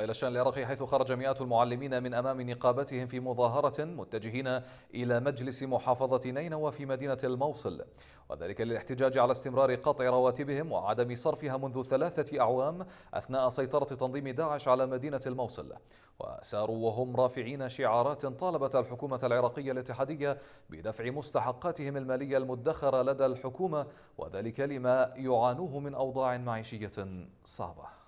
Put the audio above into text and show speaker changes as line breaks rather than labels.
وإلى الشأن العراقي حيث خرج مئات المعلمين من أمام نقابتهم في مظاهرة متجهين إلى مجلس محافظة نينوى في مدينة الموصل. وذلك للاحتجاج على استمرار قطع رواتبهم وعدم صرفها منذ ثلاثة أعوام أثناء سيطرة تنظيم داعش على مدينة الموصل. وساروا وهم رافعين شعارات طالبت الحكومة العراقية الاتحادية بدفع مستحقاتهم المالية المدخرة لدى الحكومة وذلك لما يعانوه من أوضاع معيشية صعبة.